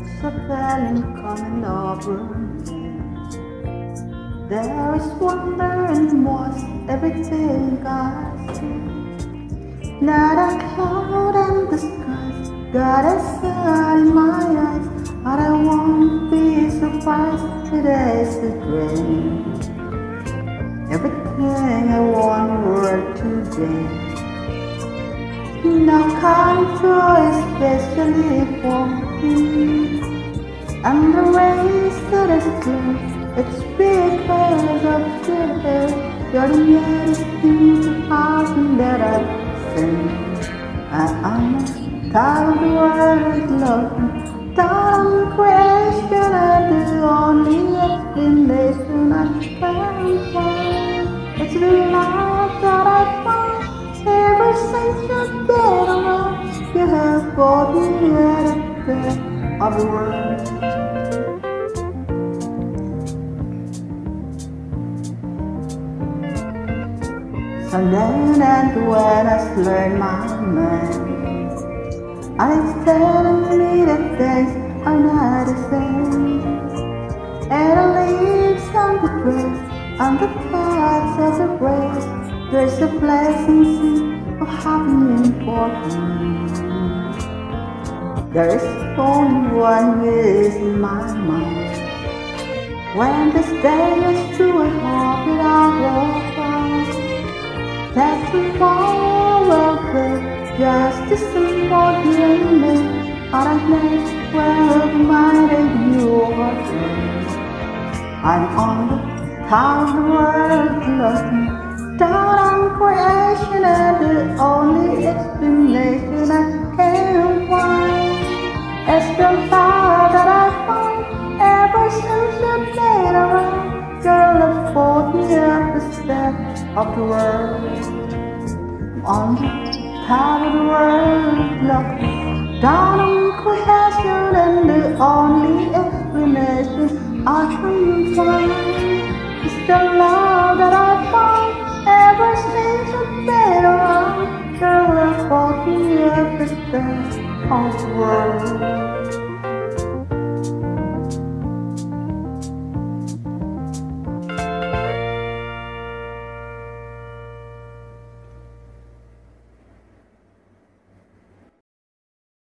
a feeling coming over me. There is wonder in most everything I see. Not a cloud in the sky, got a sun in my eyes. But I won't be surprised today's the dream. Everything I want were today. Now come through And the race that is good. It's because of you. You're the to happen that I've seen. I'm tired of the world love. Of question and the only explanation I can find. It's the love that I found ever since you've been around. You have brought me out of the world. So then and when I learned my mind I me that things are not the same And the leaves on the grass On the paths of the grace There's a blessing of happening for me. There's only one wish in my mind. When this day is through I hope that a place where reminded you are. I'm on the top the world looking. Down on creation and the only explanation I can find. Is the fire that I found ever since you've been around. Girl, have pulled me up the steps of the world. On top of the world look down on question and the only explanation I can find is the love that I found ever since I've been around. Girl, thought you understand of the world.